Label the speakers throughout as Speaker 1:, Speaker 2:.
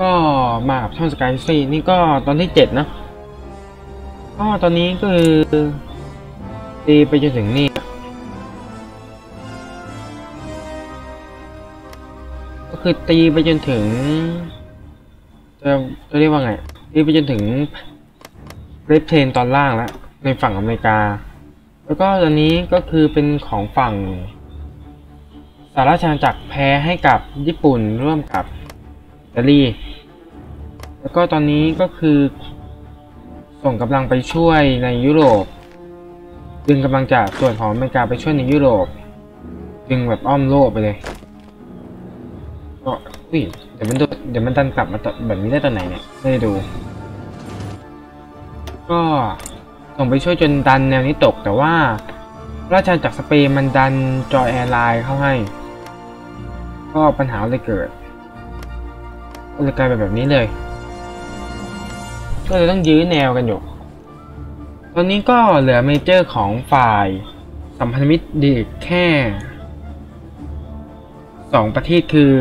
Speaker 1: ก็มากับช่องสกายซีนี่ก็ตอนที่เจ็ดนะก็ตอนนี้คือตีไปจนถึงนี่ก็คือตีไปจนถึงจะจะเรียกว่าไงตีไปจนถึงเรดเทนตอนล่างแล้ว ในฝั่งอเมริกา แล้วก็ตอนนี้ก็คือเป็นของฝั่งสหราชอาจักรแพ้ให้กับญี่ปุ่นร่วมกับ ตาลี แล้วก็ตอนนี้ก็คือ ส่งกำลังไปช่วยในยุโรป ดึงกำลังจากส่วนของอเมริกาไปช่วยในยุโรป ดึงแบบอ้อมโลกไปเลย ก็อุ้ยเดี๋ยวมันเดี๋ยวมันดันกลับมาแบบนี้ได้ตอนไหนเนี่ยไม่ได้ดู ก็ส่งไปช่วยจนดันแนวนี้ตกแต่ว่าราชอาณาจักรสเปนมันดัน join alliance เข้าให้ ก็ปัญหาเลยเกิด ก็เลยกลายเป็นแบบนี้เลย ก็เลยต้องยื้อแนวกันอยู่ ตอนนี้ก็เหลือ major ของฝ่ายสัมพันธมิตรดีแค่สองประเทศคือ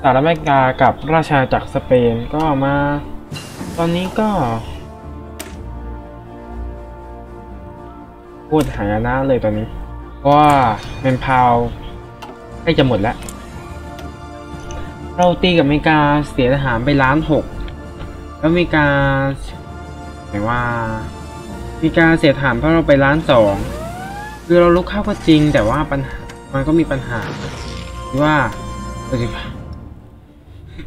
Speaker 1: สหรัฐอเมริกากับราชอาณาจักรสเปนก็มา ตอนนี้ก็พูดหายนะเลยตอนนี้ เพราะว่า manpower ใกล้จะหมดแล้ว เราตีกับอเมริกาเสียทหารไปล้านหกแล้วอเมริกาหมายว่าอเมริกาเสียทหารเพราะเราไปล้านสองคือเราบุกเข้าก็จริงแต่ว่าปัญหามันก็มีปัญหาที่ว่าอ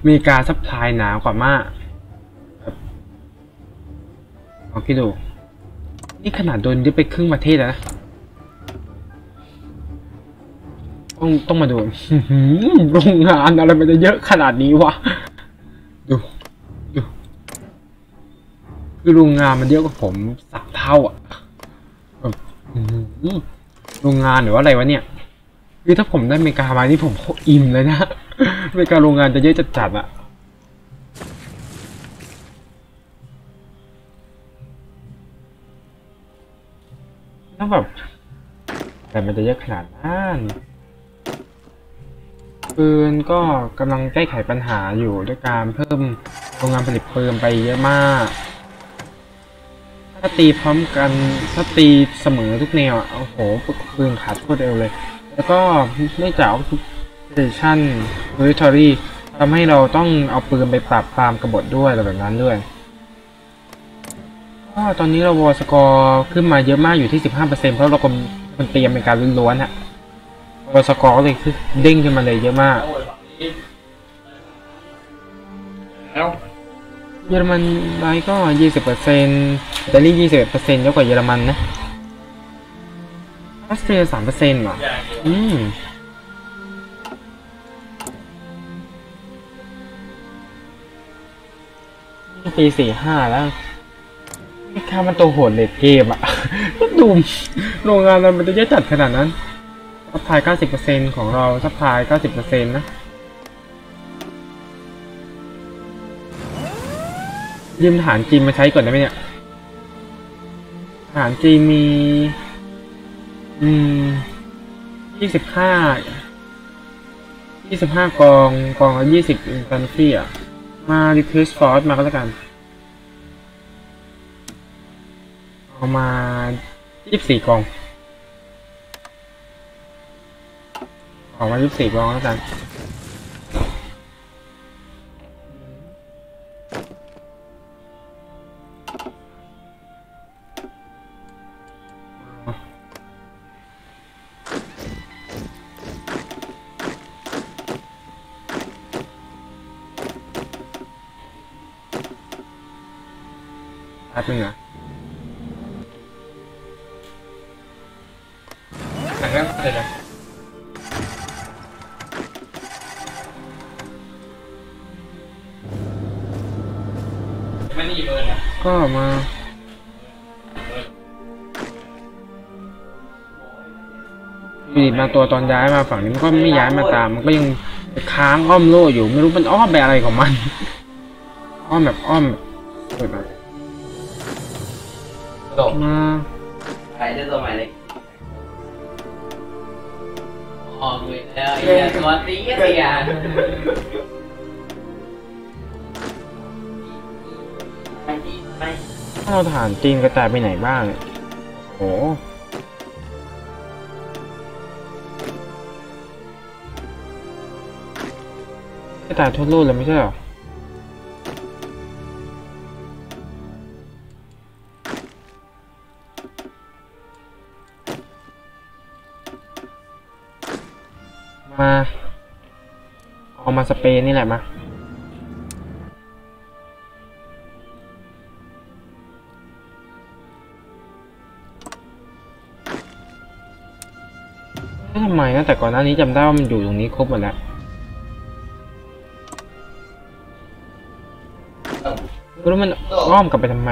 Speaker 1: เมริกา supply หนากว่ามากลองคิดดู นี่ขนาดโดนยึดไปครึ่งประเทศแล้วนะ ต้องต้องมาดูโรงงานอะไรมันจะเยอะขนาดนี้วะ ดู ดู คือโรงงานมันเยอะกว่าผมสักเท่าอะโรงงานหรือว่าอะไรวะเนี่ย คือถ้าผมได้เมกามานี่ผมโคตรอิ่มเลยนะ เมกาโรงงานจะเยอะจัดๆอะแล้วแบบแต่มันจะเยอะขนาดนั้น ปืนก็กำลังแก้ไขปัญหาอยู่ด้วยการเพิ่มโรงงานผลิตปืนไปเยอะมาก ถ้าตีพร้อมกันถ้าตีเสมอทุกแนวอะโอ้โหปืนขาดโคตรเร็วเลย แล้วก็เนื่องจาก occupation territory ทำให้เราต้องเอาปืนไปปราบปรามกบฏด้วยอะไรแบบนั้นด้วยก็ตอนนี้เราวอสกอร์ขึ้นมาเยอะมากอยู่ที่ 15%เพราะเราคนคนเตรียมเป็นการล้วนๆฮะ สกอร์ก็เลยคือเด้งขึ้นมาเลยเยอะมาก
Speaker 2: แล้ว
Speaker 1: เยอรมันไว้ก็20%อิตาลี21%เยอะกว่าเยอรมันนะออสเตรีย3%เหรอ อืมนี่ปี45แล้วนี่ค่ามันตัวโหด late game อะก็ดูโรงงานเรามันจะเยอะจัดขนาดนั้น supply 90%ของเรา supply 90%นะ ยืมฐานจีนมาใช้ก่อนได้ไหมเนี่ยฐานจีนมี อืมยี่สิบห้ายี่สิบห้ากอง กองละยี่สิบอินฟันซี่อะ มา replace force มาก็แล้วกัน เอามายี่สิบสี่กอง ออกมายี่สิบสี่กองแล้วกันแป๊บนึงนะ
Speaker 2: หนังเรื่องอะไรนะ ไม่ได้หยิบเบอร์นะ
Speaker 1: ก็มามีบางตัวตอนย้ายมาฝั่งนี้มันก็ไม่ย้ายมาตาม มันก็ยังค้างอ้อมโล่อยู่ ไม่รู้มันอ้อมแบบอะไรของมัน อ้อมแบบอ้อมแบบแบบ
Speaker 2: ตก
Speaker 1: มา
Speaker 2: ใครจะตัวใหม่เลยออกเลยแล้วไอ้เหี้ยตัวตีเสีย
Speaker 1: ถ้าเราทหารจีนกระจายไปไหนบ้าง โอ้กระจายทั่วโลกเลยไม่ใช่หรอมา เอามาสเปรย์นี่แหละมาำไมนะแต่ก่อนหน้านี้จำได้ว่ามันอยู่ตรงนี้ครบหมดแล้วแล้วมันอ้อมกลับไปทำไม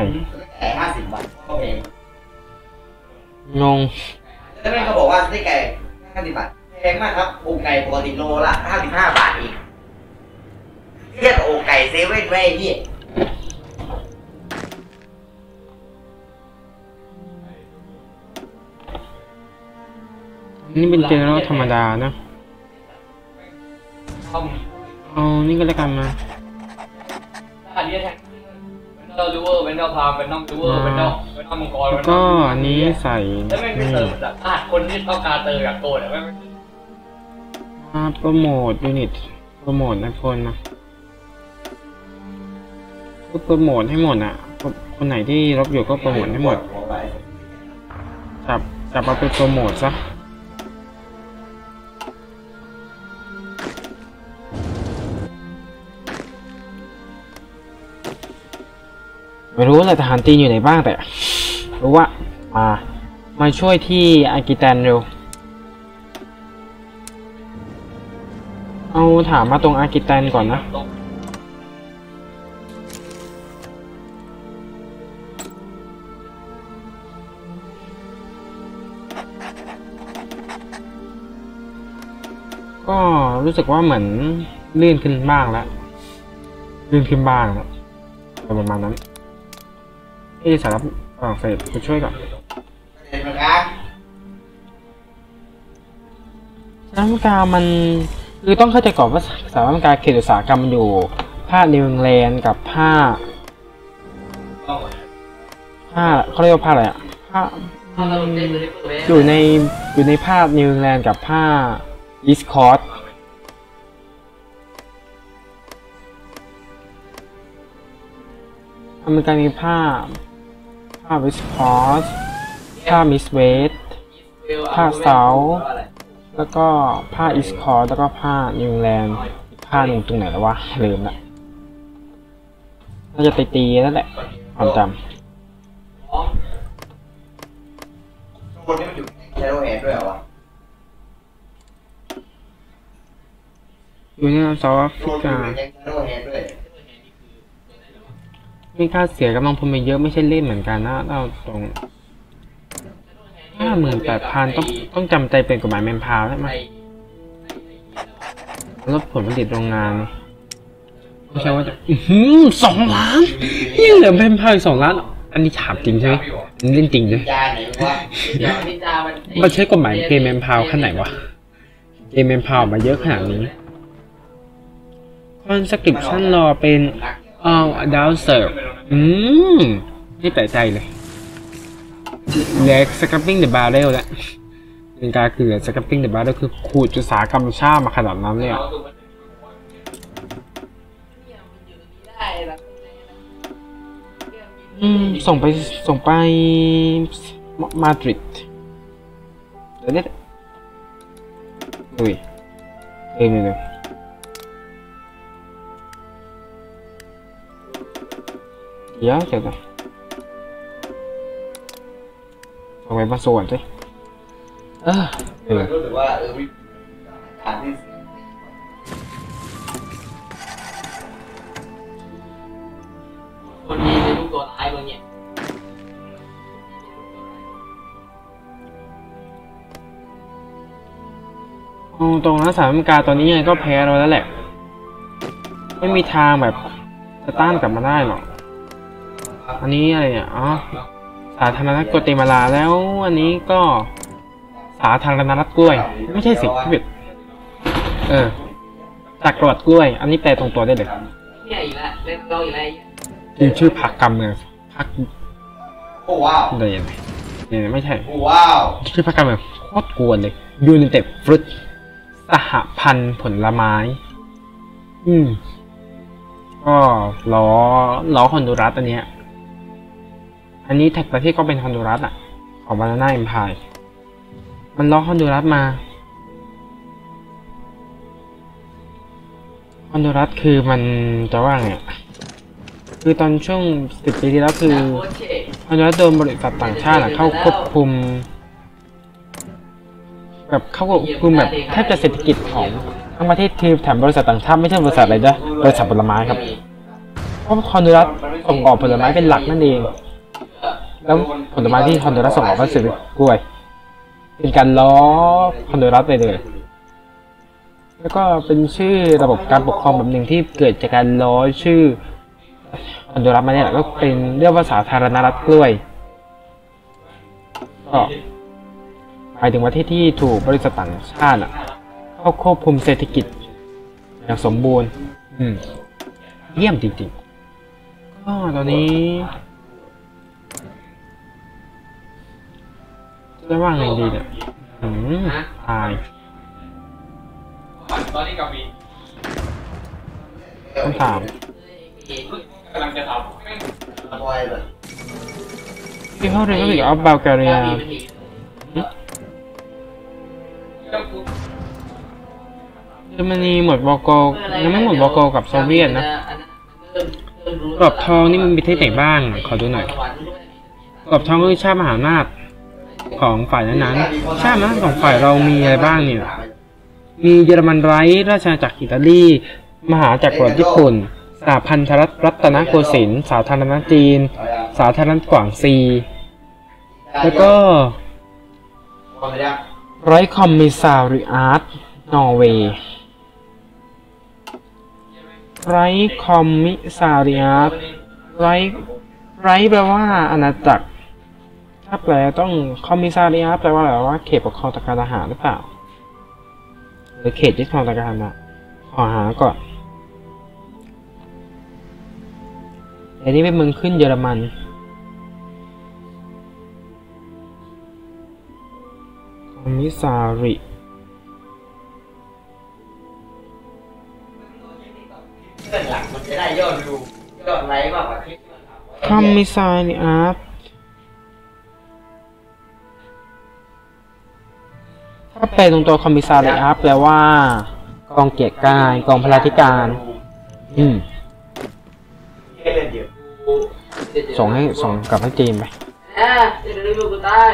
Speaker 3: แต่ห้าสิบบาทก็เอง
Speaker 1: งง
Speaker 3: แล้วแม่ก็บอกว่าสเต็กไก่ห้าสิบบาทแพงมากครับอกไก่ปกติโลละห้าสิบห้าบาทเองเทียบอกไก่เซเว่นไว้ไอ้พี่
Speaker 1: นี่เป็นเจเนอเรลธรรมดานะ
Speaker 2: เข้า
Speaker 1: เอานี่ก็แล้วกันมา
Speaker 2: อันนี้แท็กเป็นดอลลูเวอร์เป็นดอลพามเป็นน้องลูเวอร์เป็นดอลเป็นน้องมังกร
Speaker 1: แล้วก็อันนี้ใส่
Speaker 2: แล้วแม่งไม่
Speaker 1: นี่
Speaker 2: เติมจากอะคนที่ต้องการเติมกับโกดอะแม่งไม่
Speaker 1: มาโปรโมทยูนิตโปรโมทนะคนมาก็โปรโมทให้หมดอะ คนไหนที่รบอยู่ก็โปรโมทให้หมดจับจับมาเป็นโปรโมทซะ ไม่รู้เลยทหารจีนอยู่ไหนบ้างแต่รู้ว่ามามาช่วยที่อากิแตนเร็ว เอาถามมาตรงอากิแตนก่อนนะก็รู้สึกว่าเหมือนลื่นขึ้นบ้างแล้วลื่นขึ้นบ้างแล้วประมาณนั้น เอะสารบฝรั่งเศสไปช่วยก่อน
Speaker 3: เด็ดนะครับ
Speaker 1: สหรัฐอเมริกามันคือต้องเข้าใจก่อนว่าสหรัฐอเมริกาเขตอุตสาหกรรมมันอยู่ภาคนิวอิงแลนด์กับภาค
Speaker 2: ต้อง
Speaker 1: ภาคเขาเรียกว่าภาคอะไรอะภาค
Speaker 2: ถ้าเราเล่นเลยเปิด
Speaker 1: อยู่ในอยู่ในภาคนิวอิงแลนด์กับภาค East Coast อเมริกามีภาค ภาค West Coast ภาค Midwest ภาค South แล้วก็ภาค East Coast แล้วก็ภาคนิวอิงแลนด์อีกภาคหนึ่งตรงไหนแล้ววะลืมละน่าจะตีตีๆนั่นแหละความจ
Speaker 3: คนนี้มันอยู่ในโรแฮนด้วยเหรอวะำ
Speaker 1: อยู่ในเซาท์แอฟ
Speaker 3: โร
Speaker 1: ริ
Speaker 3: น
Speaker 1: กา มีค่าเสียกำลังพลไปเยอะไม่ใช่เล่นเหมือนกันนะเราตรงห้าหมื่นแปดพันต้องต้องจำใจเป็นกฎหมายแมนพาวใช่ไหมลดผลผลิตโรงงานไม่ใช่ว่าจะสองล้านยังเหลือแมนพาวอีกสองล้านอันนี้ถามจริงใช่ไหมเล่นจริงใช่ไหม
Speaker 2: มัน
Speaker 1: ใช้กฎหมายเกมแมนพาวขั้นไหนวะเกมแมนพาวมาเยอะขนาดนี้คอนสคริปชั่นรอเป็น all adult serve อืมนี่แปลกใจเลยเหลือ scrapping the barrel แล้วเป็นการคือ scrapping the barrel คือขูดจุสากรรมชามาขนาดนั้นเลยอะอืมส่งไปส่งไปมาดริดเดี๋ยวนี้อุ้ยเอ้ยเดี๋ยวเดี๋ยว ออ
Speaker 3: วิทางที่
Speaker 2: คนดีเป็นลูกตัวร้ายคนเนี้ย
Speaker 1: เอาตรงนะสหรัฐอเมริกาตอนนี้ยังไงก็แพ้เราแล้วแหละ ไม่มีทางแบบจะต้านกลับมาได้หรอก อันนี้อะไรเนี่ยอ๋อสาธารณรัฐกัวเตมาลาแล้วอันนี้ก็สาธารณรัฐกล้วย ไม่ใช่สิพี่เบ็ดเออจากกรวดกล้วย อันนี้แปลตรงตัวได้เลย
Speaker 2: เนี่ยอีกแล้วเล่นเราอีกแล้ว
Speaker 1: จริงชื่อพรรคการเมืองพรรค
Speaker 3: โอ้ว้าว
Speaker 1: เดี๋ยวยังไงเนี่ยไม่ใช่
Speaker 3: โอ้ว้าว
Speaker 1: ชื่อพรรคการเมืองโคตรกวนเลยยูนิเต็ดฟรุตสหพันธ์ผลไม้ อืมก็ล้อล้อฮอนดูรัสอันเนี้ย อันนี้แท็กประเทศก็เป็นฮอนดูรัสอะ ของบานาน่าเอ็มพายมันล้อฮอนดูรัสมาฮอนดูรัสคือมันจะว่าไงคือตอนช่วงสิบปีที่แล้วคือ
Speaker 2: คตรเช่
Speaker 1: ฮอนดูรัสโดนบริษัทต่างชาติเข้าควบคุม แบบเข้าควบคุมแบบแทบจะเศรษฐกิจของทั้งประเทศคือแถมบริษัทต่างชาติไม่ใช่บริษัทอะไรด้วยบริษัทผลไม้ครับเพราะฮอนดูรัสส่งออกผลไม้เป็นหลักนั่นเอง แล้วผลไม้ที่ฮอนดูรัสส่งออกก็คือกล้วย เป็นการล้อฮอนดูรัสไปเลย แล้วก็เป็นชื่อระบบการปกครองแบบหนึ่งที่เกิดจากการล้อชื่อฮอนดูรัสมาเนี่ยก็เป็นเรียกว่าสาธารณรัฐกล้วย ก็หมายถึงประเทศที่ถูกบริษัทต่างชาติเข้าควบคุมเศรษฐกิจอย่างสมบูรณ์ อืม เยี่ยมจริงๆก็ตอนนี้ จะว่าไงดีเนี่ยอืมตาย
Speaker 2: ตอนนี้กามี
Speaker 1: คำถาม
Speaker 2: กำลังจะทำแม่ง
Speaker 3: บอยเลย
Speaker 1: ที่เขาเรียนก็คือออฟบัลแกเรีย
Speaker 2: เจ้ากู
Speaker 1: เยอรมนีหมดบกยังไม่หมดบกกับโซเวียตนะกรอบทองนี่มันมีประเทศไหนบ้าง ขอดูหน่อยกรอบทองก็คือชาติมหาอำนาจ ของฝ่ายนั้นๆชาติมหาอำนของฝ่ายเรามีอะไรบ้างเนี่ย มีเยอรมันไร้ราชอาณาจักรอิตาลี มหาจักรวรรดิญี่ปุ่น สหพันธรัฐรัตนโกสินทร์สาธารณรัฐจีน สาธารณรัฐกวางซี แล้วก็
Speaker 3: ไม่ได้
Speaker 1: Reichskommissariat นอร์เวย์ Reichskommissariat Reich Reich แปลว่าอาณาจักร ถ้าแปลต้อง Kommissariat แปลว่าอะไรว่าเขตปกครองทางการทหารหรือเปล่า หรือเขตยึดครองตะการทหารขอหาก่อนอันนี้เป็นเมืองขึ้นเยอรมันคอมมิซาริ
Speaker 3: เพื่อนหลังมันจะได้ยอดวิวยอดไลค์มากกว่าคลิปที่มันทำไว้
Speaker 1: คอมมิซาริอาร์ แปลตรงตัวคอมมิซาริอาร์ตแปลว่า กองเกียรติกายกองพลาธิการ อืม
Speaker 3: แค่เล่นเดียว
Speaker 1: ส่งให้ส่งกลับให้จีนไป
Speaker 2: อ่าเดี๋ยวรีวิวกูตาย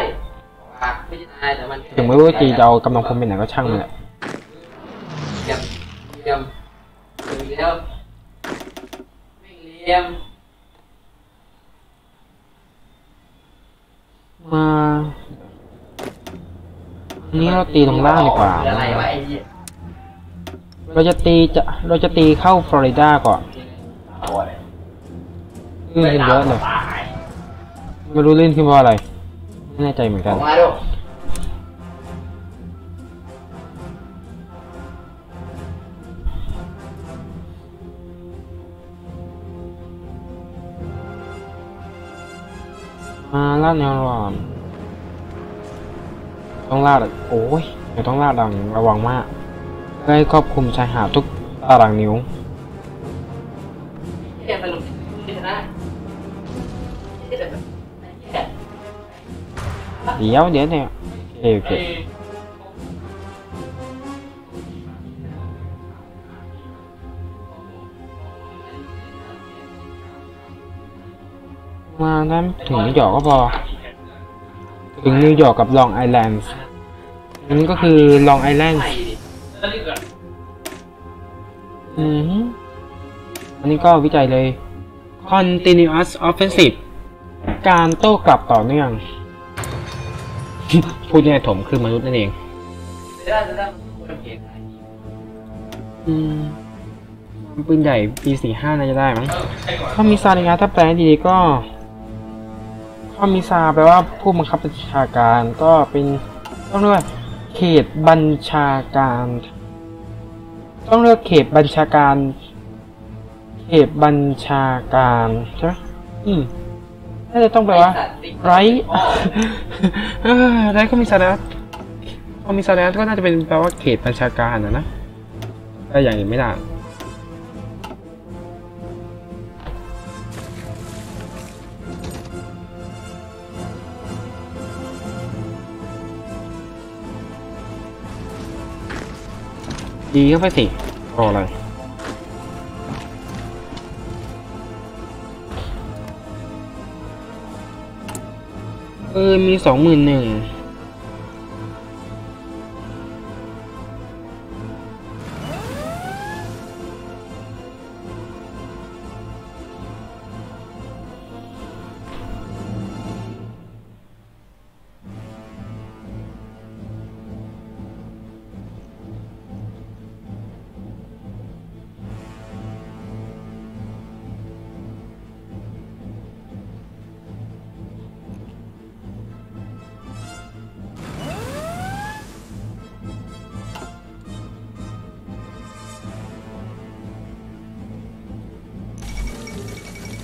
Speaker 3: อะ
Speaker 2: ไม่ใช่ตายแต่มัน
Speaker 1: ถึงไม่รู้ว่าจีนจะเอากำลังพลไปไหนก็ช่างมันแหละ
Speaker 2: เยี่ยมเยี่ยมเยี่ยมไม่เยี่ยม
Speaker 1: มาอั นนี้เราตีตรงล่างดีกว่า
Speaker 3: อะไรวะไอ้เหี้ย
Speaker 1: เราจะตีจะเราจะตีเข้าฟลอริดาก่อน
Speaker 3: เอาอะไร
Speaker 1: ขึ้นเยอะเลยไม่รู้เล่นขึ้นเพราะอะไร ไม่แน่ใจเหมือน
Speaker 3: อ
Speaker 1: กั
Speaker 3: อนกมาดู
Speaker 1: มาลาดแนวก่อน ต้องลาดอะโอ้ยเดี๋ยวต้องลาดดังระวังมากเพื่อให้ครอบคลุมชายหาดทุกตารางนิ้ว
Speaker 2: เยี่ยมสรุปชนะเยี่ยมแบบเยี่ยม
Speaker 1: เดี๋ยวเดี๋ยวเนี่ยโอเคโอเคมาได้ถึงนิวยอร์กก็พอ ถึงนิวยอร์กกับลองไอแลนด์อันนี้ก็คือลองไอแลนด์อืออันนี้ก็วิจัยเลย continuous offensive การโต้กลับต่อเนื่อง พูดง่ายถมคลื่นมนุษย์นั่นเอง
Speaker 2: อื
Speaker 1: มปืนใหญ่ปีสี่ห้าน่าจะได้มั้ง
Speaker 2: เออใช่ก่อน
Speaker 1: ข้อมิซาในงาถ้าแปลดีๆก็ ข้อมิซาแปลว่าผู้บังคับบัญชาการก็เป็นต้องเรียกว่าเขตบัญชาการ ต้องเรียกเขตบัญชาการ เขตบัญชาการใช่ไหมอืมน่าจะต้องแปลว่าไรไรก็มีสาระพอมีสาระก็น่าจะเป็นแปลว่าเขตบัญชาการนะนะแต่อย่างอื่นไม่ได้ ดีเข้าไปสิรออะไรเออมีสองหมื่นหนึ่ง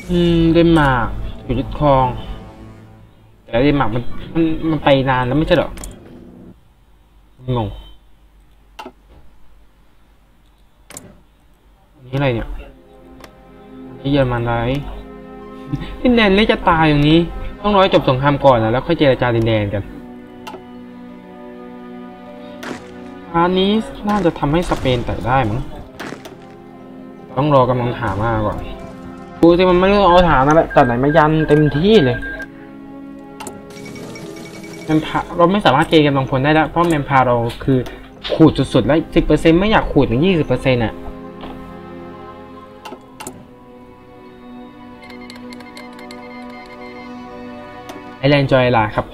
Speaker 1: อืมเดนมาร์กอยู่ยึดครองแต่เดนมาร์กมันมันมันไปนานแล้วไม่ใช่หรองงอันนี่อะไรเนี่ยนี่เยอรมันไรดินแดนเล็กจะตายอย่างนี้ ต้องรอให้จบสงครามก่อนนะแล้วค่อยเจรจาดินแดนกันอันนี้น่าจะทำให้สเปนแตะได้มั้งต้องรอกำลังถามมาก่อน ดูสิมันไม่รู้เอาฐานอะไรแต่ไหนมายันเต็มที่เลยแมนพาเราไม่สามารถเกณฑ์กำลังพลได้แล้วเพราะแมนพาเราคือขูดสุดๆแล้วสิบเปอร์เซ็นไม่อยากขูดถึงยี่สิบเปอร์เซ็นต์อะไอแลนจอยลาครับ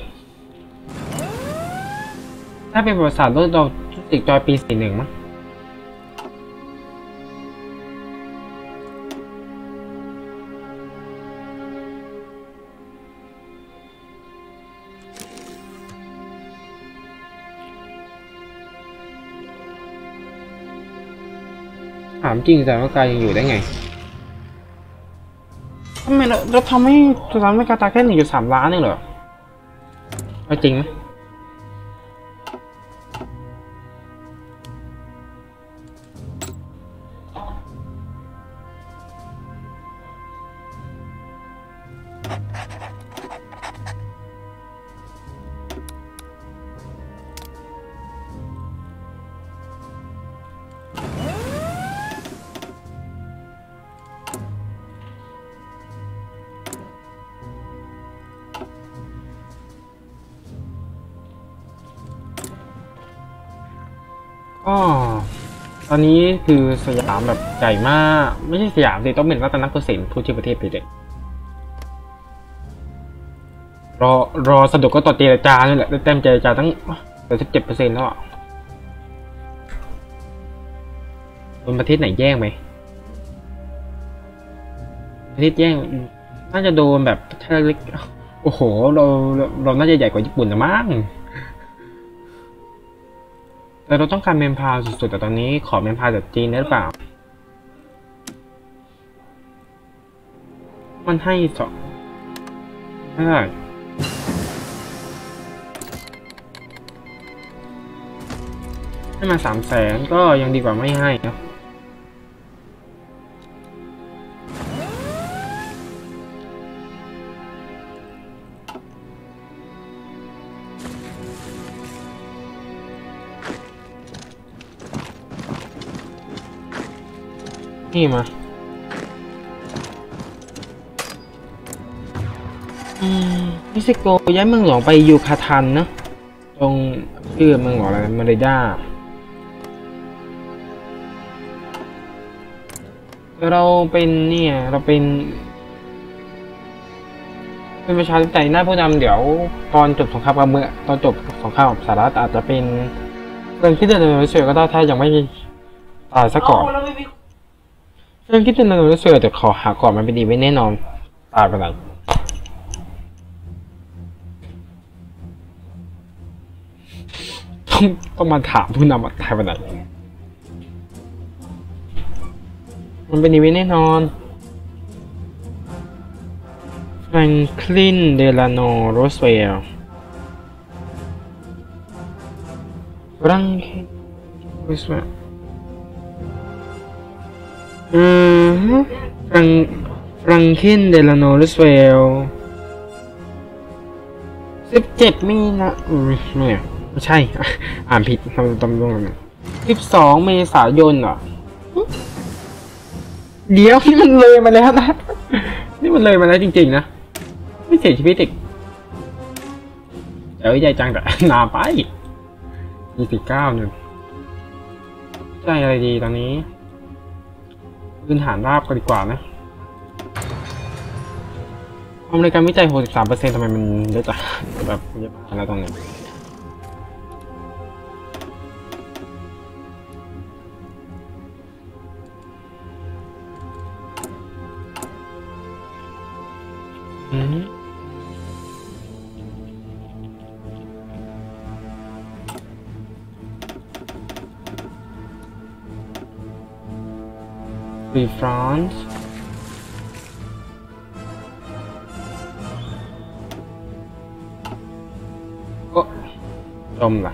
Speaker 1: ถ้าเป็นประวัติศาสตร์โลกเราติดจอยปีสี่หนึ่งมั้งามจริงแต่ว่ากายยังอยู่ได้ไงทำไมเราเราทำให้สถานการิกาตายแค่หนึ่งจุดสามล้านเองเหรอไม่จริงไหม ก็ตอนนี้คือสยามแบบใหญ่มาก ไม่ใช่สยามสิต้องเป็นรัตนโกสินทร์พูดชื่ประเทศไปเลยรอรอสะดวกก็ต่อเจรจานี่แหละได้เต็มเจรจาตั้งแต่สิบเจ็ดเปอร์เซ็นต์แล้วอะโดนประเทศไหนแย่งไหมประเทศแย่งน่าจะโดนแบบประเทเล็กโอ้โหเราเราเราน่าจะใหญ่กว่าญี่ปุ่นนะมั้ง แต่เราต้องการเมนพาวสุดๆ แต่ตอนนี้ขอเมนพาวจากจีนได้หรือเปล่า มันให้สองไม่ได้ให้มาสามแสนก็ยังดีกว่าไม่ให้นะ นี่มาอืมมิซิโกย้ายเมืองหลวงไปยูคาทันนะตรงชื่อเมืองหลวงอะไรมาเรดาเราเป็นเนี่ยเราเป็น เป็นประชาธิปไตยหน้าผู้นำเดี๋ยว ตอนจบสงครามกลางเมืองตอนจบสงครามกับสหรัฐอาจจะเป็นเรื่องที่เดินในรัสเซียก็ได้ถ้ายังไม่ตายซะก่อน
Speaker 2: เรื่
Speaker 1: องคิดจะนำรัสเซียแต่ขอหาก่อนมันเป็นดีไม่แน่นอนตายไปไหนต้องต้องมาถามผู้นำว่าตายไปไหนมันเป็นดีไม่แน่นอนแฟรงคลินเดลาโนโรสเวลฟรังคินโรสเวล รังฟรังคินเดลานโรสเวลสิบเจ็ดมีนะไม่ไม่ใช่ อ่านผิดทำตำรวจสิบสองเมษายนเหรอ เดี๋ยวนี่มันเลยมาแล้วนะ นี่มันเลยมาแล้วจริงๆนะ ไม่เสียชีวิตอีกเดี๋ยวใหญ่จังแต่นานไปยี่สิบเก้าหนึ่งใจอะไรดีตอนนี้ พื้นฐานราบกันดีกว่านะความในการวิจัย 63%ทำไมมันเยอะจังแบบเยอะมากแล้วตรงนี้อืม ฟรีฟรานซ์โอ้จมละ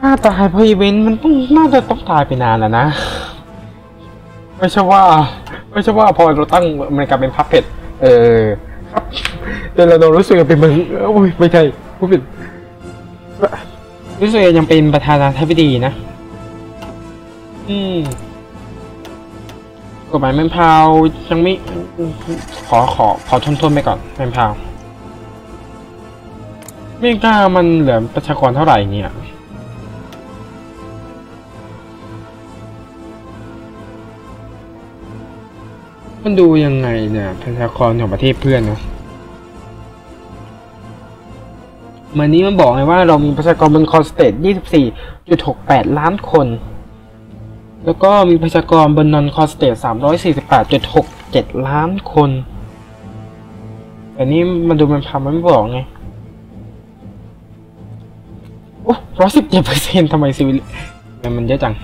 Speaker 1: ถ้าตายเพราะอีเวนต์มันต้องน่าจะต้องตายไปนานแล้วนะ ไม่ใช่ว่า ไม่ใช่ว่าพอเราตั้งมริกลายเป็นพับเพจเออครับเดลโนรู้สึกเป็นเมืองเอ้ยไม่ใช่ผู้ผิด รู้สึกยังเป็นประธานาธิบดีนะ อืมกฎหมายแมนพาวยังไม่ขอขอขอทนทนๆไปก่อนแมนพาวอเมริกามันเหลือประชากรเท่าไหร่เนี่ยมันดูยังไงเนี่ยประชากรของประเทศเพื่อนเนาะ เหมือนนี้มันบอกไงว่าเรามีประชากรบน core state 24.68 ล้านคน แล้วก็มีประชากรบน non-core state 348.67 ล้านคนแต่นี่มันดูมันพามันไม่บอกไง โอ้ร้อยสิบเจ็ดเปอร์เซ็นต์ทำไมซีวิลมันเยอะจัง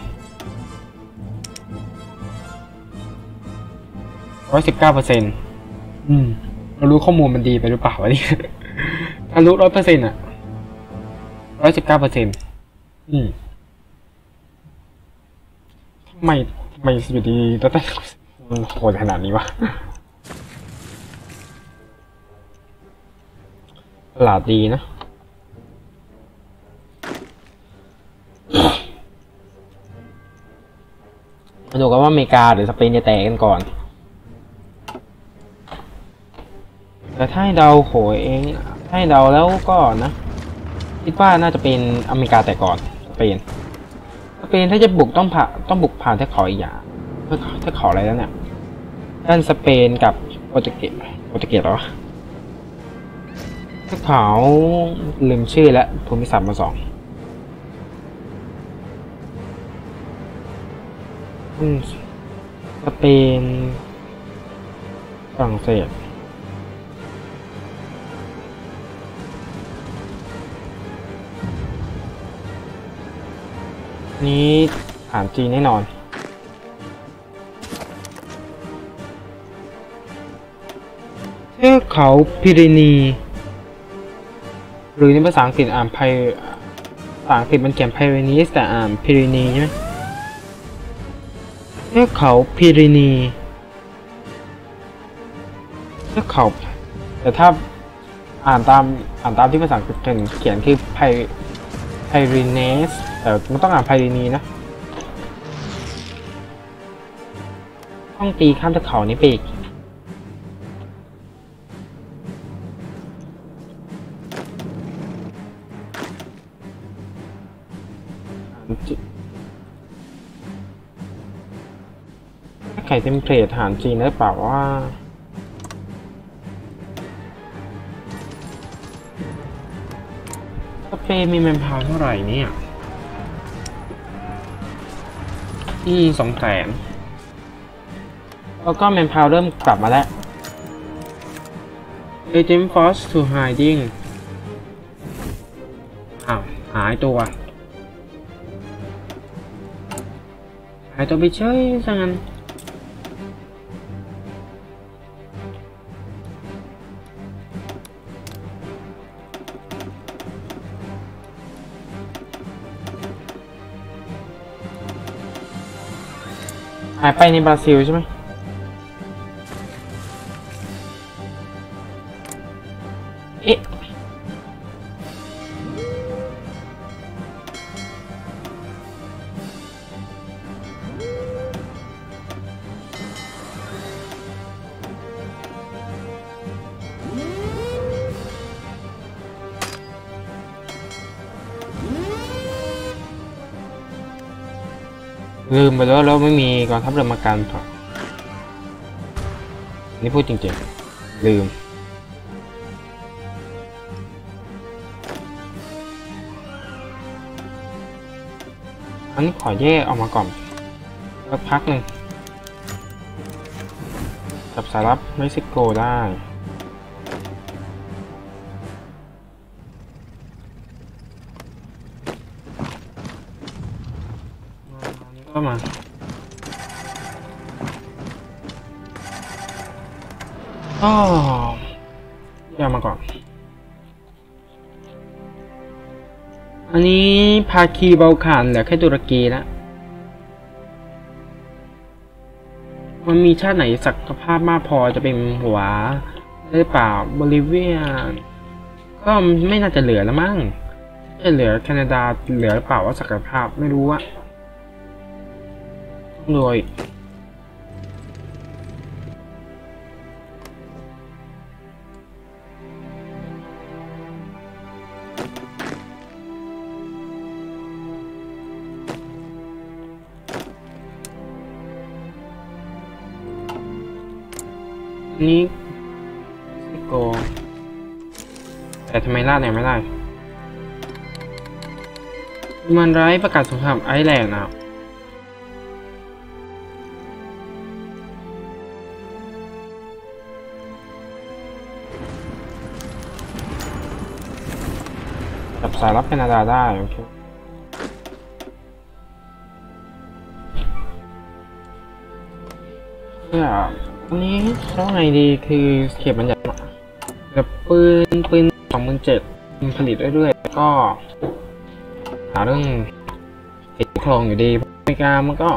Speaker 1: ร้อยสิบเก้าเปอร์เซ็นต์อืม เรารู้ข้อมูลมันดีไปหรือเปล่าวะเนี่ย ถ้ารู้ร้อยเปอร์เซ็นต์อะร้อยสิบเก้าเปอร์เซ็นต์อืมทำไมทำไมอยู่ดีตั้งแต่มันโหดขนาดนี้วะหลาดดีนะมาดูกันว่าอเมริกาหรือสเปนจะแตกกันก่อน แต่ถ้าให้เดาโหยเอง ให้เดาแล้วก็นะคิดว่าน่าจะเป็นอเมริกาแต่ก่อนสเปนสเปนถ้าจะบุกต้องผ่าต้องบุกผ่านเทือกขาอีกอย่างเทือกเทืออะไรแล้วเนี่ยด้านสเปนกับโปรตุเกสโปรตุเกสเหรอวะเทือกเขาลืมชื่อแล้วภูมิศาสตร์มาสองสเปนฝรั่งเศส นี้ฐานจีนแน่นอน เทือกเขาพิรินี หรือในภาษาอังกฤษอ่านไพภาษาอังกฤษมันเขียนไพรินีแต่อ่านพิรินีใช่ไหมเทือกเขาพิรินีเทือกเขาแต่ถ้าอ่านตามอ่านตามที่ภาษาอังกฤษเขียนคือไพไพริเนส แต่มันต้องอ่านไพรินีนะต้องตีข้ามเทือกเขานี้ไปอีกไข่เทมเพลตหารจีนได้เปล่าว่าสเปนมีแมนพาวเท่าไหร่เนี่ย ที่สองแสนแล้วก็แมนพาวเริ่มกลับมาแล้ว Agent Force to Hiding อ้าว หายตัวายตัวไปเฉยซะงั้น หายไปในบราซิลใช่ไหม ไปแล้วเราไม่มีกองทัพเรือมากันต่อนี่พูดจริงๆ ลืม อันนี้ขอแยกออกมาก่อนสักพักหนึ่งจับสายลับเม็กซิโกได้ อ๋อแยกมาก่อน อันนี้ภาคีเบาขานเหลือแค่ตุรกีแล้วมันมีชาติไหนศักยภาพมากพอจะเป็นหัวได้เปล่าบริเวียก็ไม่น่าจะเหลือแล้วมั้งจะเหลือแคนาดาเหลือเปล่าว่าศักยภาพไม่รู้อะต้องดูอีก นนี้เม็กซิโก แต่ทำไมล่าเนี่ยไม่ได้มันไร้ประกาศสงครามไอแลนด์นะจับสายรับแคนาดาได้ โอเคเนี่ย อันนี้เท่าไงดีคือเขียนมันใหญ่มากแบบปืนปืนสองหมื่นเจ็ดผลิตเรื่อยๆก็หาเรื่องติดครองอยู่ดีอเมริกามันก็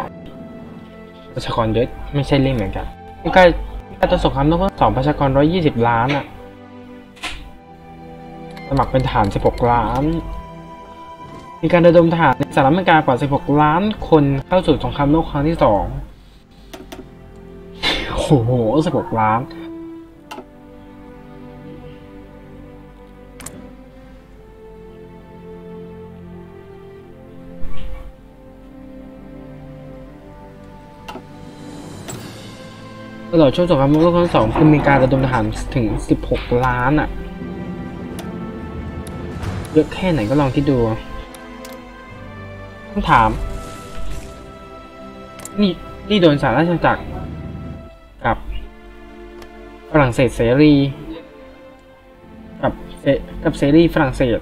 Speaker 1: ประชากรเยอะไม่ใช่เล่นเหมือนกันใกล้ใกล้จะสงครามโลกครั้งสองประชากรร้อยยี่สิบล้านอะสมัครเป็นทหารสิบหกล้าน มีการระดมทหารในสหรัฐอเมริกากว่า16ล้านคนเข้าสู่สงครามโลกครั้งที่สอง โอ้โห16ล้านตลอดช่วงสงครามโลกครั้งที่สองคือมีการระดมทหารถึง 16 ล้านอะเยอะแค่ไหนก็ลองคิดดูคำถาม นี่นี่โดนสหรราชอาณาจักร รั่งเศสเสรี กับเสกับเสรีฝรั่งเศส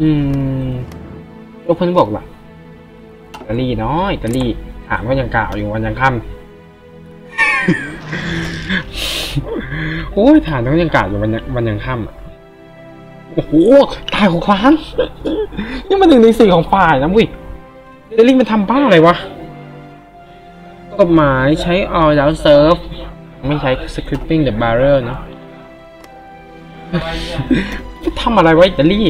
Speaker 1: อืมยกเพิ่นบอกล่ะอิตาลีเนาะอิตาลีถามก็ยังกล่าวอยู่วันยังค่ำโอ้ยถามก็ยังกล่าวอยู่วันยังวันยังค่ำโอ้โหตายหกล้านนี่มันหนึ่งในสี่ของฝ่ายนะวิเดลี่มันทำบ้าอะไรวะกฎหมายใช้ all แล้ว serve ไม่ใช้ scripting the barrel นาะ ทำอะไรไว้อิตาลี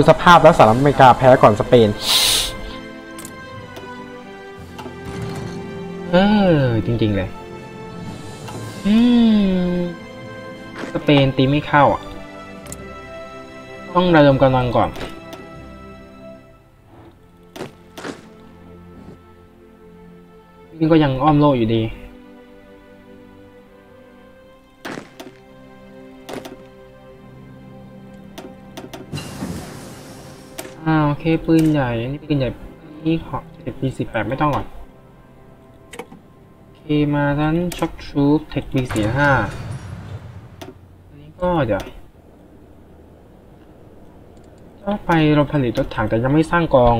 Speaker 1: ดูสภาพแล้วสหรัฐอเมริกาแพ้ก่อนสเปน เออ จริง ๆ เลยสเปนตีไม่เข้าอะ ต้องระดมกำลังก่อน นี่ก็ยังอ้อมโลกอยู่ดี เคปืนใหญ่ อันนี้ปืนใหญ่อันนี้ขอเทคปีสิบแปดไม่ต้องก่อนโอเคมาทั้นช็อคชูปเทคปีสี่ห้าอันนี้ก็เดี๋ยวต่อไปเราผลิตรถถังแต่ยังไม่สร้างกอง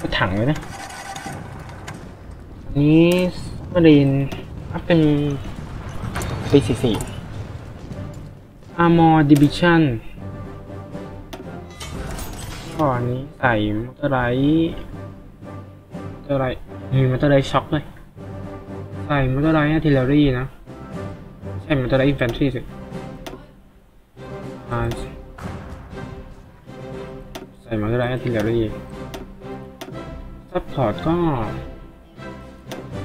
Speaker 1: รถถังเลยนะอันนี้มารีนอัพเป็นปีสี่สี่ Armor Division ก็อัน นี้ใส่ motorized motorized มี motorized shock ด้วยใส่ motorized artillery นะ ใช่ motorized infantry สิใส่ motorized artillery support ก็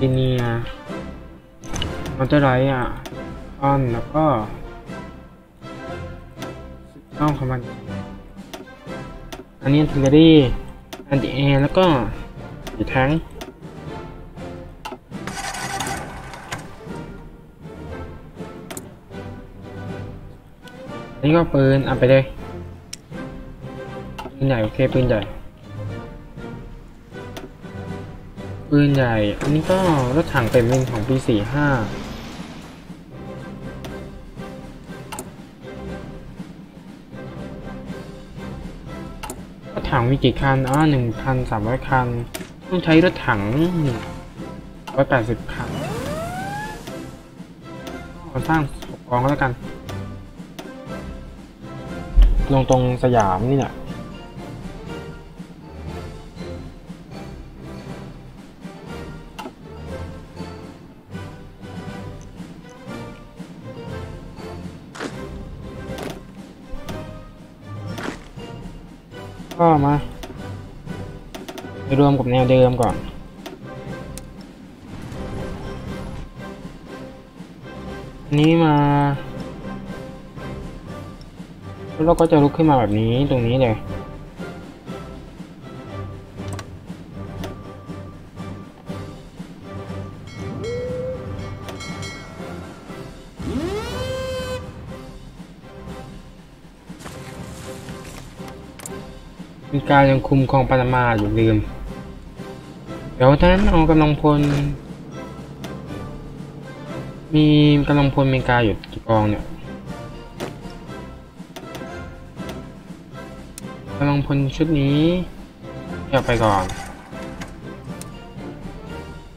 Speaker 1: engineerมอเตอร์ไรท์อะออนแล้วก็น้องของมัน อันนี้ทิลเลอรี่อันติเอแล้วก็อีแทงอันนี้ก็ปืนเอาไปเลยปืนใหญ่โอเคปืนใหญ่ปืนใหญ่อันนี้ก็รถถังเป็นมินของปีสี่ห้า ถังมีกี่คันอ๋อหนึ่งพันสามร้อยคัน ต้องใช้รถถังหนึ่งร้อยแปดสิบคันก็สร้างกองก็แล้วกัน ลงตรงสยามนี่แหล ก็มาไปรวมกับแนวเดิมก่อนนนี้มาแล้วเราก็จะลุกขึ้นมาแบบนี้ตรงนี้เลย การยังคุมคลองปานามาอยู่ลืม เดี๋ยวท่านเอากำลังพล มีกำลังพลเมกาอยู่กี่กองเนี่ยกำลังพลชุดนี้เอาไปก่อน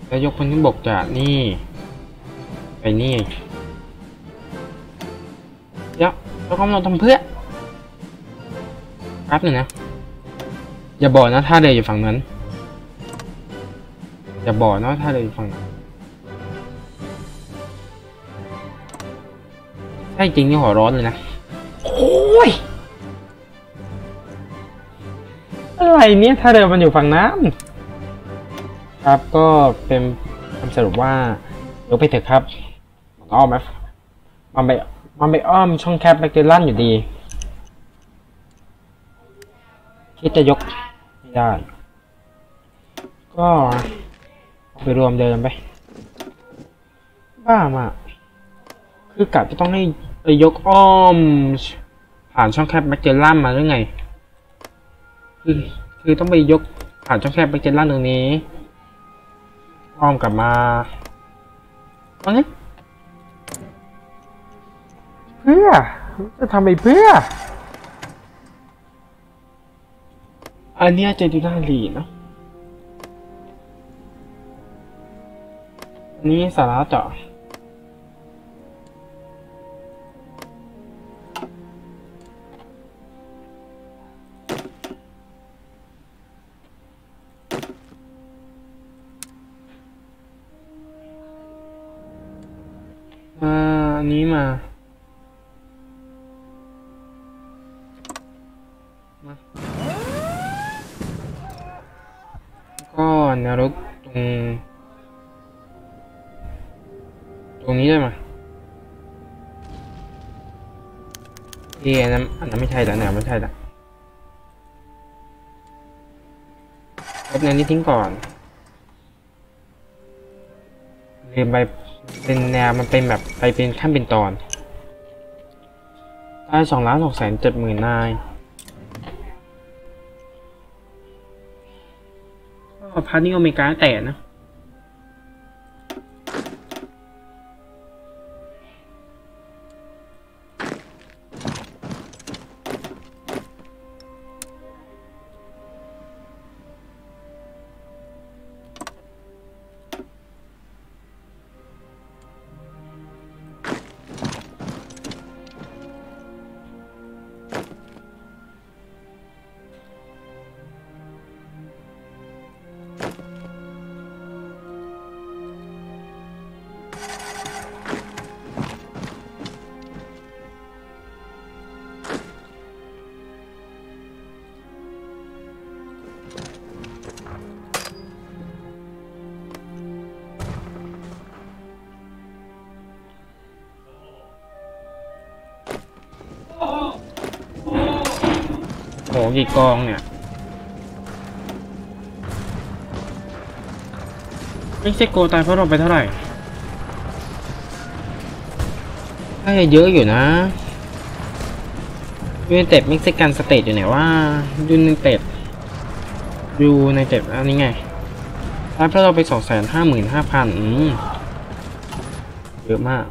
Speaker 1: แล้วยกพลขึ้นบกจากนี่ไปนี่เดี๋ยวเรากำลังทำเพื่อแป๊บหนึ่งนะ อย่าบอกนะท่าเรืออยู่ฝั่งนั้น อย่าบอกนะว่าท่าเรืออยู่ฝั่งนั้นใช่จริงนี่หัวร้อนเลยนะ โอ้ย อะไรเนี่ยท่าเรือมันอยู่ฝั่งน้ำครับก็เป็นคำสรุปว่ายกไปเถอะครับมันอ้อมไหมมันไปมันไปอ้อมช่องแคบแบคเตอรันอยู่ดี คิดจะยก ไม่ได้ ก็ไปรวมเดิมไป บ้ามากคือกะจะต้องให้ไปยกอ้อม ผ่านช่องแคบแบคเจลัมมาหรือไง คือคือต้องไปยกผ่านช่องแคบแบคเจลัมตรงนี้ อ้อมกลับมาเอาไงเพื่อจะทำไปเพื่อ อันนี้เจดูน่าลีนะอันนี้สาระต่อ ทิ้งก่อนลืมไปเป็นแนวมันเป็นแบบไปเป็นขั้นเป็นตอน ได้สองล้านหกแสนเจ็ดหมื่นนายพาร์ทนี้อเมริกาแต่นะ หกี่กองเนี่ยเม็กซิโกตายเพราะเราไปเท่าไหร่น่าจะเยอะอยู่นะ United Mexican States อยู่ไหนว่า United United อันนี้ไงตายเพราะเราไปสองแสนห้าหมื่นห้าพันอืมเยอะมาก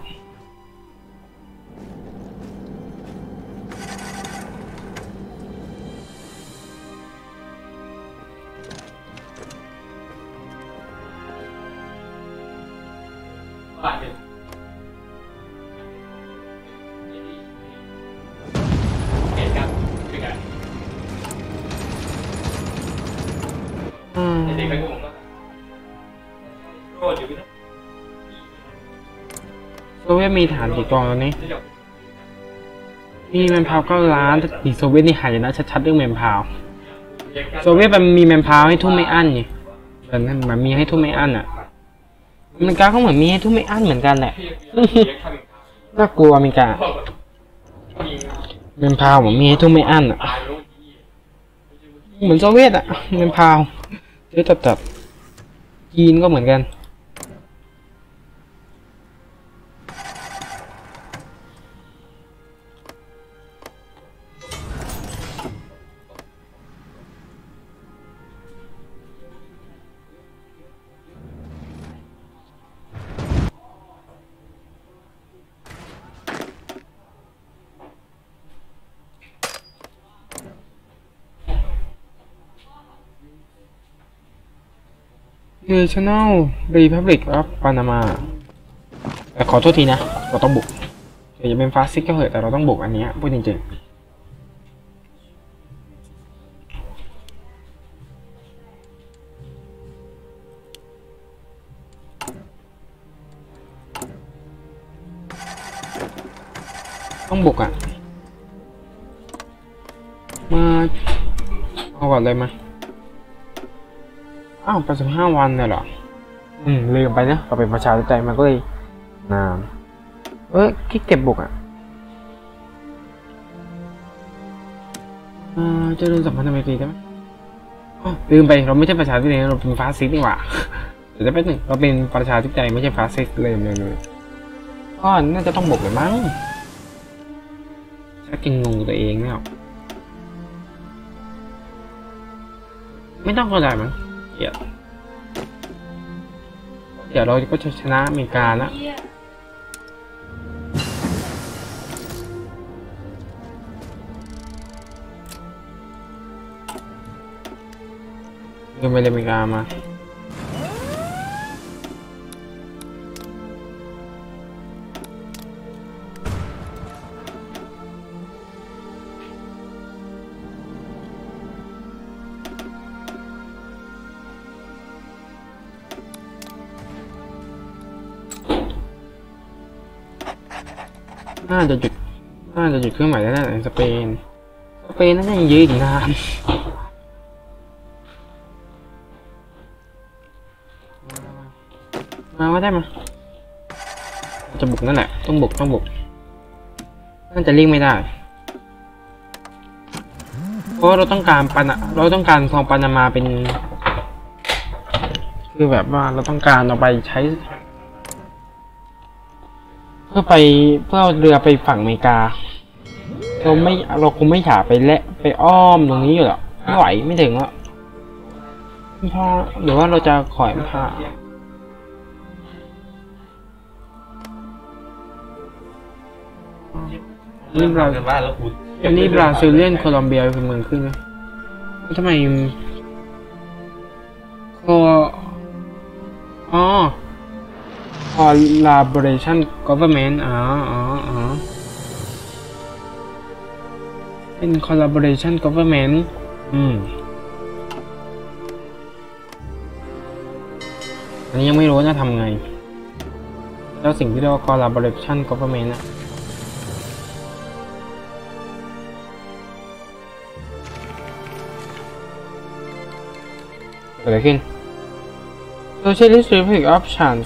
Speaker 1: มีฐานกี่กองตอนนี้
Speaker 2: ที่จบ
Speaker 1: มี manpower เก้าล้านแต่โซเวียตนี่หายนะชัดๆเรื่อง manpower
Speaker 2: เรียกกัน
Speaker 1: โซเวียตมันมี manpower ให้ทุ่มไม่อั้นไงเหมือนเหมือนมีให้ทุ่มไม่อั้นอะอเมริกาก็เหมือนมีให้ทุ่มไม่อั้นเหมือนกันแหละ
Speaker 2: เรียกกัน
Speaker 1: น่ากลัวอเมริกา manpower เหมือนมีให้ทุ่มไม่อั้นอะ
Speaker 2: ตายแล้วที่
Speaker 1: เหมือนโซเวียตอะ manpower เยอะจัดๆจีนก็เหมือนกัน National Republic of Panama แต่ขอโทษทีนะ เราต้องบุกเดี๋ยวจะเป็นฟาสซิกก็เหอะแต่เราต้องบุกอันนี้พูดจริงๆต้องบุกอะ มา เอาก่อนเลยมา อ้าวแปดสิบห้าวันเนี่ยเหรอ อืม ลืมไปนะเราเป็นประชาธิปไตยมันก็เลยนานเออคิดเก็บบุกอะอ่าเจะเรื่องสัมพันธ์อเมริกาได้ไหมอ้าวลืมไปเราไม่ใช่ประชาธิปไตยเราเป็นฟาสซิสต์นี่หว่าเดี๋ยวจะแป๊บหนึ่งเราเป็นประชาธิปไตยไม่ใช่ฟาสซิสต์เลยเลยเลยก็น่าจะต้องบุกเลยมั้งชักกินงงตัวเองเนี่ยไม่ต้องก็ได้มั้ง เดี๋ยวเดี๋ยวเราก็จะชนะอเมริกาแล้วเดินไปเลยอเมริกามา จะหยุดน่าจะหยุดเครื่องหมายได้แล้วในสเปน สเปนน่าจะยังยืดอีกนานมาว่าได้มาจะบุกนั่นแหละ ต้องบุกต้องบุก น่าจะเลี่ยงไม่ได้ เพราะเราต้องการปานะเราต้องการคลองปานามาเป็น คือแบบว่าเราต้องการเอาไปใช้ พื่อไปเพื่อเอาเรือไปฝั่งอเมริกา เราไม่เราคงไม่ฉาไปและไปอ้อมตรงนี้อยู่หรอกไม่ไหวไม่ถึงแล้วพอหรือว่าเราจะขอยผ้านี่บรา
Speaker 4: เกินว่าแล้วกู
Speaker 1: อันนี้บราซิลเลียนโคลอมเบียเป็นเมืองขึ้นไหมทำไมโคอ๋อ collaboration government อ๋ออ๋ออ๋อเป็น collaboration government อืม อันนี้ยังไม่รู้จะทำไง แล้วสิ่งที่เรียกว่า collaboration government อะเกิดอะไรขึ้น Socialist Republic of China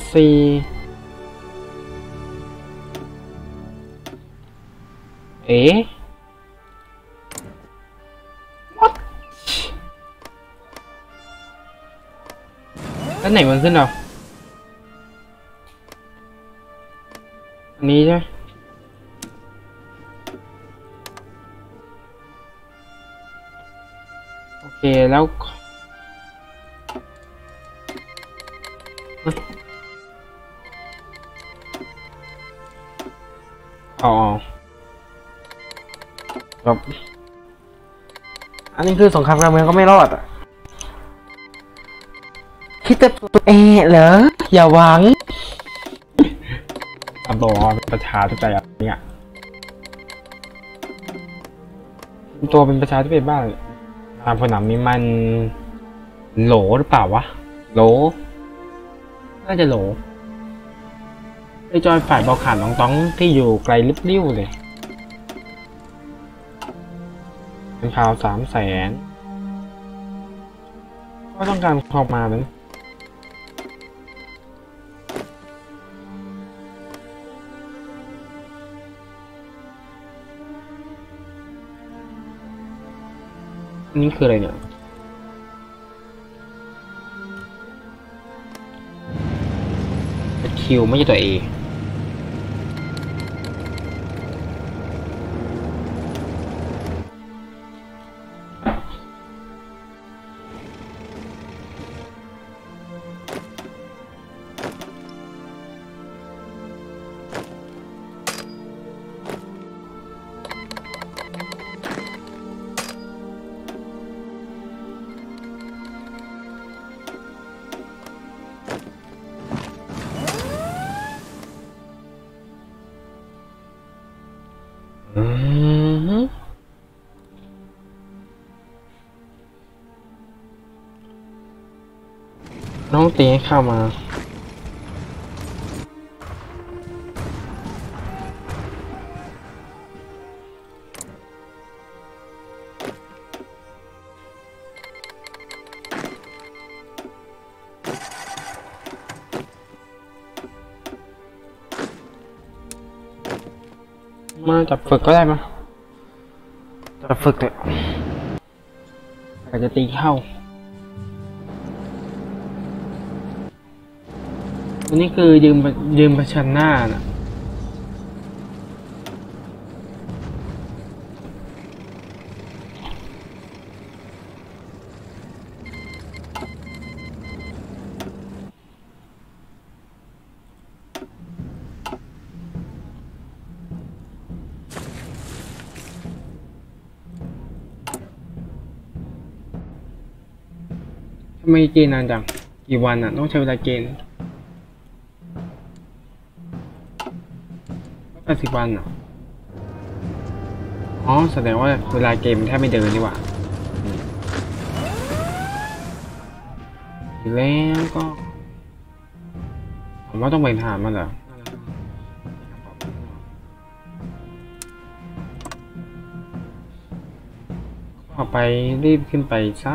Speaker 1: เอ๊ะ What แล้วไหนมันขึ้นเหรอ อันนี้ใช่ไหมโอเค แล้ว อ๋อ ครับ อันนี้คือสงครามกลางเมืองก็ไม่รอดอะ คิดแต่ตัวเองเหรอ อย่าหวังอับบอกว่าเป็นประชาธิปไตยเนี่ยตัวเป็นประชาธิปไตยบ้างตามผนังนี้มันโหลหรือเปล่าวะโหลน่าจะโหลไปจอยฝ่ายเบาขานน้องต้องที่อยู่ไกลลิบลิ้วเลย เป็นข่าวสามแสนก็ต้องการเข้ามานั้นอันนี้คืออะไรเนี่ยคิวไม่ใช่ตัวเอ น้องตีให้เข้ามา มาจับฝึกก็ได้มาจับฝึกเถอะอาจจะตีเข้า อันนี้คือยืมยืมประชันหน้านะทำไมเกณฑ์นานจัง กี่วันอะ ต้องใช้เวลาเกณฑ์ สิบวันอ๋อ แสดงว่าเวลาเกมแทบไม่เดินนี่หว่าแล้วก็ ผมว่าต้องไปถามมันเหรอเอาไปรีบขึ้นไปซะ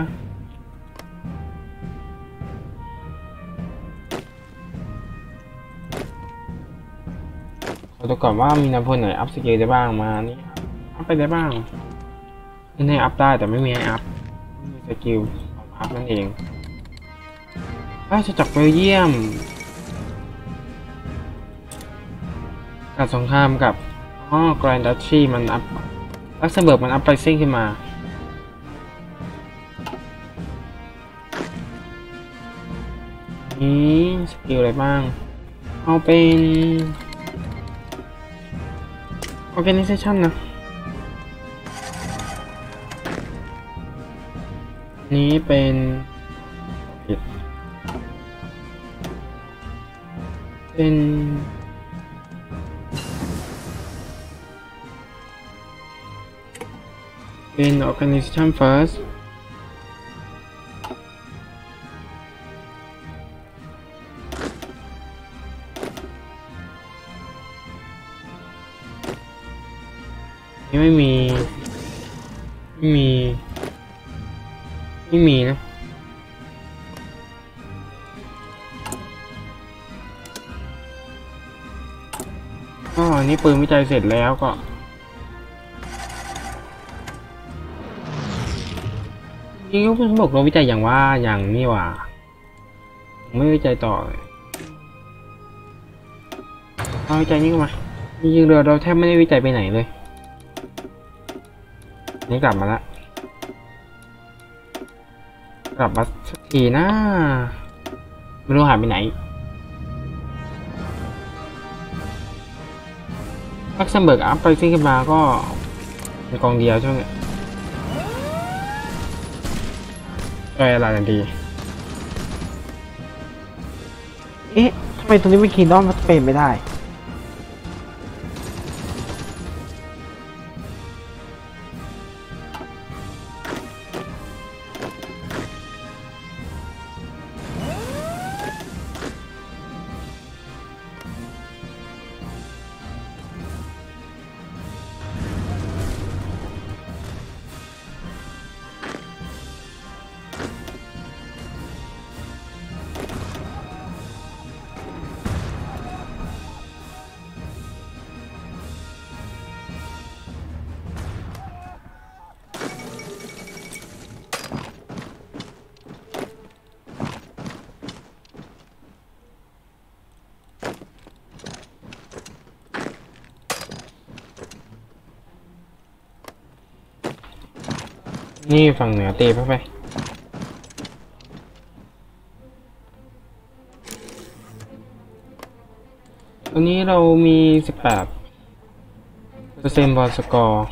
Speaker 1: ก่อนว่ามีนายพลไหน up skill ได้บ้างมานี่ up ไปได้บ้างขึ้นให้ up ได้แต่ไม่มีให้ up มี skill ของ up นั่นเองราชอาณาจักรเบลเยียมกับสงครามกับอ๋อ Grand Duchy มัน up ลักเซมเบิร์กมัน uprising ขึ้นมานี่ skill อะไรบ้าง เอาเป็น organization นะ นี้เป็นเป็นเป็น organization first ม่มีนะก็อันนี้ปืนวิจัยเสร็จแล้วก็จริงๆก็เพิ่งบอกเราวิจัยอย่างว่าอย่างนี่ว่า ไม่วิจัยต่อเอาวิจัยนี้ก็มาจริงๆเราเราแทบไม่ได้วิจัยไปไหนเลย นี่กลับมาแล้ว กลับมาสักทีนะไม่รู้หายไปไหนลักเซมเบิร์ก uprising ขึ้นมาก็เป็นกองเดียวช่วงนี้เอาอะไรกันดี
Speaker 4: เอ๊ะทำไมตรงนี้เป็น kingdom มันเป็นไม่ได้
Speaker 1: นี่ฝั่งเหนือตีเข้าไปตอนนี้เรามี18เปอร์เซ็นต์บอลสกอร์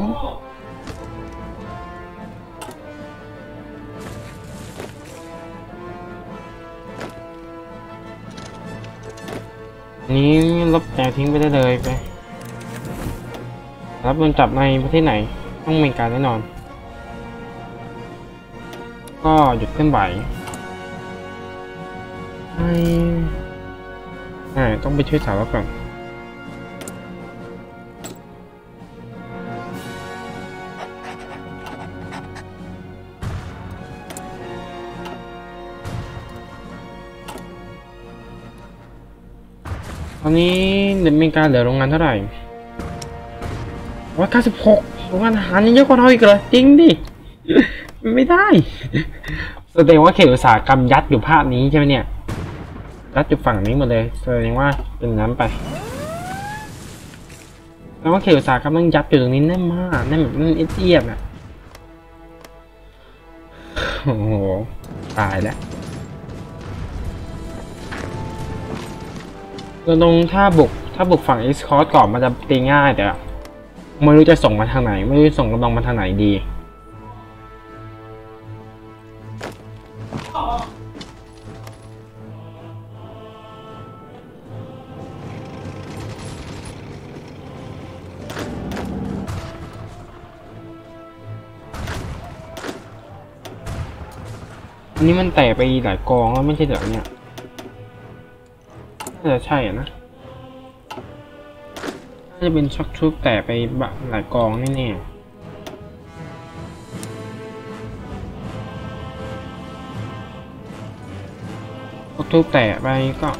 Speaker 1: นี้ลบแจทิ้งไปได้เลยไป รับโดนจับในประเทศไหน ต้องมีการแน่นอน ก็หยุดเคลื่อนไหวไม่อ่ต้องไปช่วยสาวก่อน อนนี้เดนเมกาเหลือโรงงานเท่าไหร่ร้อยเก้าสิบหกโรงงานอาหารยังเยอะกว่าเราอีกเหรอจริงดิ ไม่ได้ แสดงว่าเขตอุตสาหกรรมยัดอยู่ภาพนี้ใช่ไหมเนี่ย ยัดอยู่ฝั่งนี้หมดเลย แสดงว่าเป็นน้ำไปแปลว่าเขตอุตสาหกรรมต้องยัดอยู่ตรงนี้แน่มากแน่แบบแน่นเอียดๆอะ โอ้โห ตายแล้ว ตรงถ้าบุกถ้าบุกฝั่งเอ็กซ์คอร์ก่อนมันจะตีง่ายแต่ไม่รู้จะส่งมาทางไหน ไม่รู้จะส่งกำลังมาทางไหนดีอันนี้มันแตกไปหลายกองแล้วไม่ใช่เหรอเนี่ย น่าจะใช่อะนะน่าจะเป็นช็อคชุบแตกไปบะหลายกองแน่ๆช็อคชุบแตกไปก็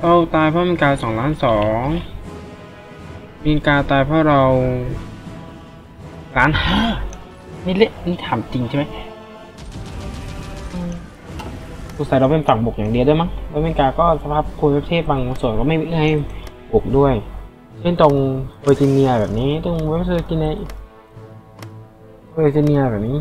Speaker 1: เราตายเพราะมีการสองล้านสองมีการตายเพราะเราล้านห้านี่เละนี่ถามจริงใช่ไหม กูใส่เราเป็นฝั่งบกอย่างเดียวด้วยมั้งแล้วเมกาก็สภาพภูมิประเทศบางส่วนก็ไม่ให้บกด้วย เช่นตรงเวอร์จิเนียแบบนี้ตรงเวอร์จิเนียเวอร์จิเนียแบบนี้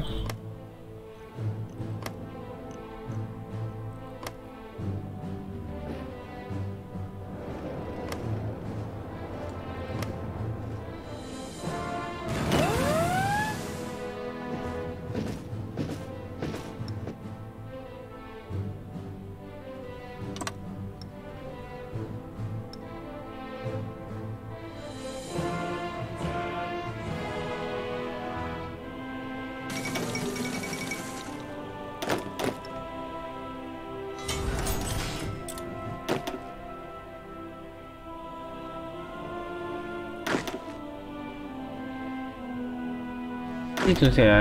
Speaker 1: สูญเสีย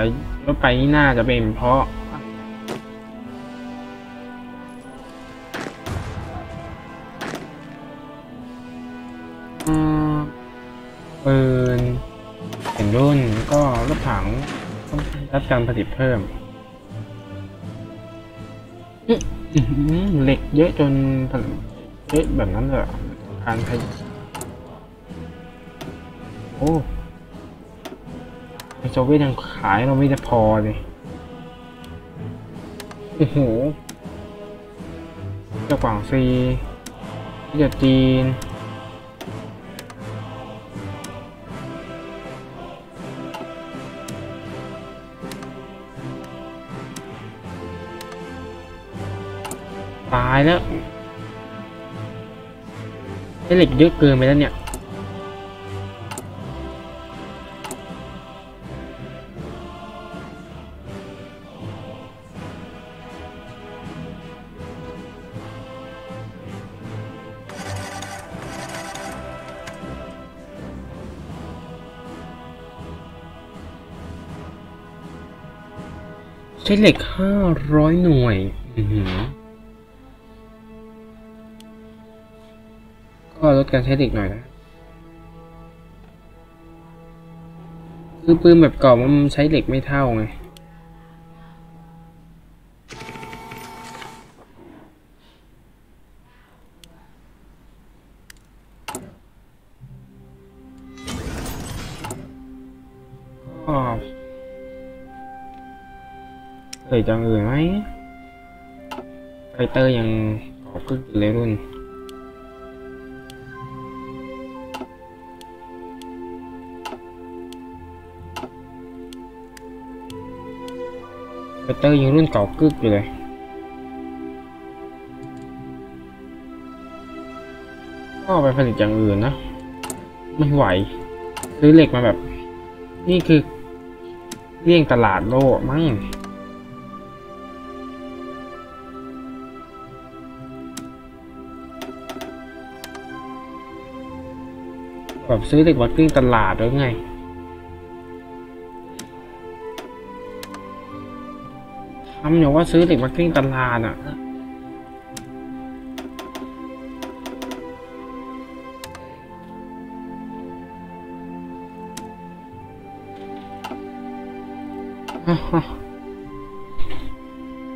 Speaker 1: รถไปนี่น่าจะเป็นเพราะอืมปืนเห็นรุ่นก็รถถังต้องรับการผลิตเพิ่มเหล็กเยอะจนเยอะแบบนั้นเลยเหรอการผลิตโอ้ โซเวียตยังขายเราไม่ได้พอเลยโอ้โหจากฝั่งซีจากจีนตายแล้วไอเหล็กเยอะเกินไปแล้วเนี่ย ช้เหล็กห้าร้อยหน่วย ก็ลดการใช้เหล็กหน่อยนะ คือปืนแบบเก่ามันใช้เหล็กไม่เท่าไง ยจังอื่นไหมfighter ยังขอบขึ้นอยู่เลยรุ่น fighter ยังรุ่นเก่ากึกอยู่เลยก็ไปผลิตอย่างอื่นนะ ไม่ไหวซื้อเหล็กมาแบบ นี่คือเลี่ยงตลาดโลกมั้ง แบบซื้อเหล็กมาเลี่ยงตลาดหรือไงทำอย่างว่าซื้อเหล็กมาเลี่ยงตลาดอะ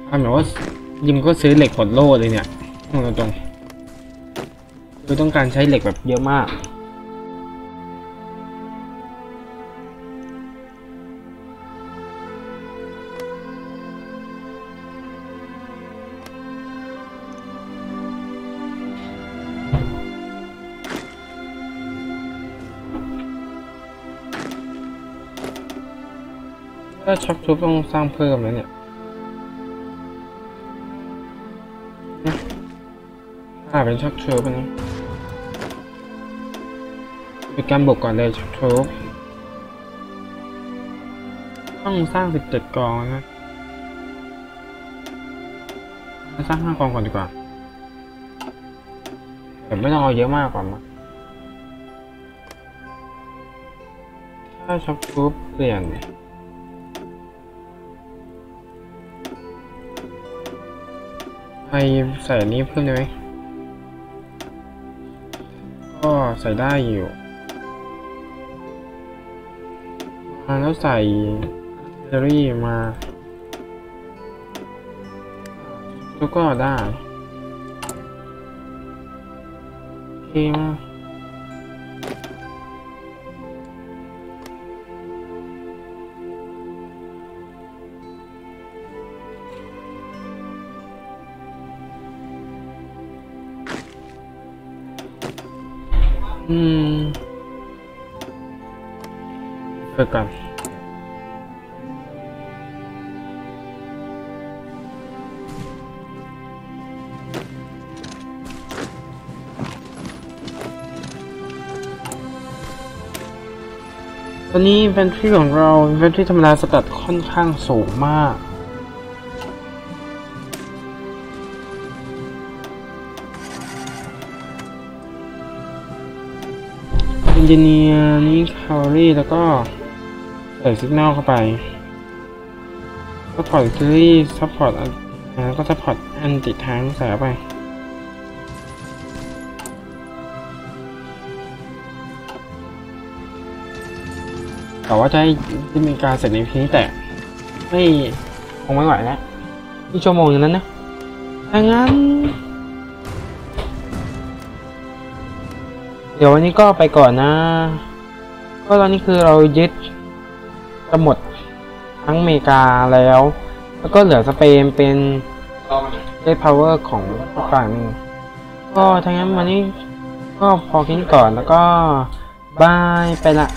Speaker 1: ทำแบบว่ายิมก็ซื้อเหล็กหดโล่เลยเนี่ยพูดตรงๆคือต้องการใช้เหล็กแบบเยอะมากshock troop ต้องสร้างเพิ่มแล้วเนี่ยอ่าเป็นช็อปชุบนนี้เป็นการบุกก่อนเลย shock troop ต้องสร้างสิบเจ็ดกองนะสร้างห้ากองก่อนดีกว่าแต่ไม่ต้องเอาเยอะมากกว่ามั้งถ้าช็อปชุบเปลี่ยน ไปใส่นี้เพิ่มได้ไหมก็ใส่ได้อยู่แล้วใส่เทอรี่มาแล้วก็ได้โอเคมา อืมเก่อนตอนนี้ inventory ของเรา inventory ธรรมดาสตัดค่อนข้างสูงมาก อนจิเนียร์นี่คาลรี่แล้วก็ใส่สัญญาณเข้าไปซัพพอร์ตซีรีส์ซัพพอร์ตแล้วก็ซัพพอร์ตแอนติดทางใส่เข้าไปแต่ว่าจะให้ที่มีการเสร็จในพีนี้แต่ไม่คงไม่ไหวแล้วนี่ชั่วโมงอย่างนั้นนะถ้างั้น ดี๋ยววันนี้ก็ไปก่อนนะ ก็ตอนนี้คือเรายึดจะหมดทั้งอเมริกาแล้ว แล้วก็เหลือสเปนเป็น
Speaker 2: ลองมา
Speaker 1: วเวอร์ของฝั่งก็ทั้งนั้นวันนี้ก็พอกินก่อนแล้วก็บายไปละ